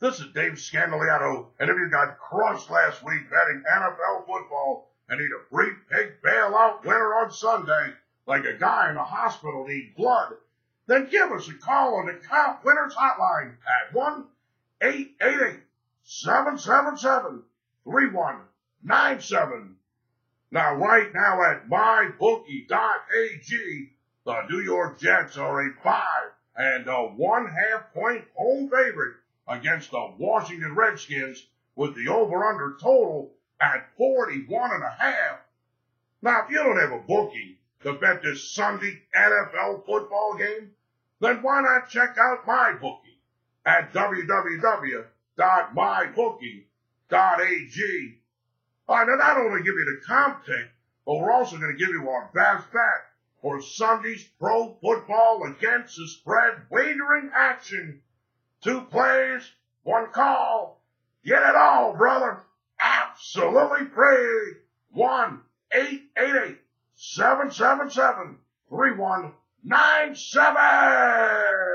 This is Dave Scandaliato, and if you got crushed last week betting NFL football and need a free pick bailout winner on Sunday, like a guy in a hospital needs blood, then give us a call on the Comp Winners Hotline at 1 888 777 3197. Now, right now at mybookie.ag, the New York Jets are a five and a one half point home favorite against the Washington Redskins with the over under total at 41 and a half. Now, if you don't have a bookie to bet this Sunday NFL football game, then why not check out my bookie at www.mybookie.ag. I uh, not only give you the comp pick, but we're also going to give you our best bet for Sunday's pro football against the spread wagering action two plays, one call. Get it all, brother. Absolutely free. 1 777 3197.